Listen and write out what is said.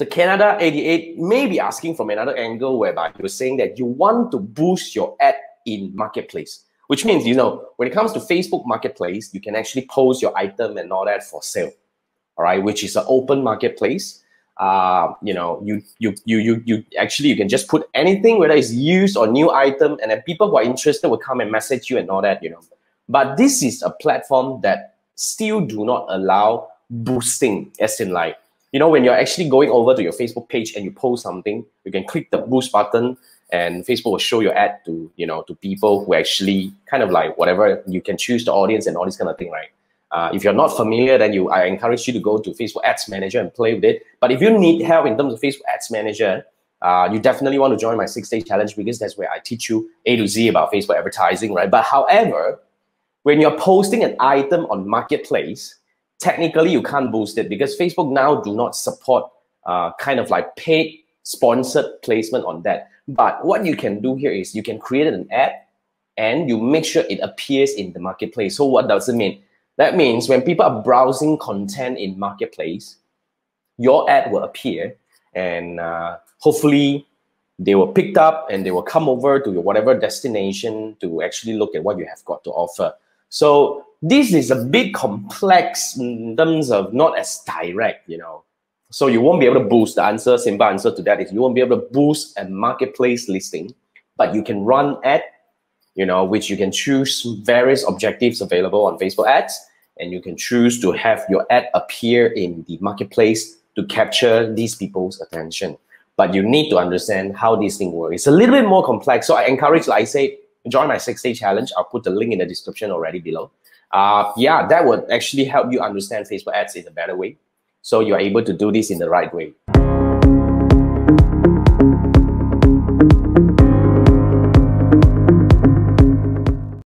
the Canada 88 may be asking from another angle whereby you're saying that you want to boost your ad in marketplace, which means, you know, when it comes to Facebook marketplace, you can actually post your item and all that for sale, all right, which is an open marketplace. Uh, you know, you, you, you, you, you actually, you can just put anything, whether it's used or new item, and then people who are interested will come and message you and all that, you know. But this is a platform that still do not allow boosting, as in like, you know, when you're actually going over to your Facebook page and you post something, you can click the boost button and Facebook will show your ad to, you know, to people who actually kind of like whatever you can choose the audience and all this kind of thing, right? Uh, if you're not familiar, then you I encourage you to go to Facebook Ads Manager and play with it. But if you need help in terms of Facebook Ads Manager, uh, you definitely want to join my six day challenge because that's where I teach you A to Z about Facebook advertising, right? But however, when you're posting an item on Marketplace, technically you can't boost it because Facebook now do not support uh, kind of like paid sponsored placement on that. But what you can do here is you can create an ad and you make sure it appears in the marketplace. So what does it mean? That means when people are browsing content in marketplace, your ad will appear and uh, hopefully they will pick up and they will come over to your whatever destination to actually look at what you have got to offer. So this is a bit complex in terms of not as direct, you know. So you won't be able to boost the answer, simple answer to that is you won't be able to boost a marketplace listing, but you can run ad, you know, which you can choose various objectives available on Facebook ads, and you can choose to have your ad appear in the marketplace to capture these people's attention. But you need to understand how this thing works. It's a little bit more complex. So I encourage, like I say, join my six day challenge. I'll put the link in the description already below. Uh, yeah, that would actually help you understand Facebook ads in a better way. So you're able to do this in the right way.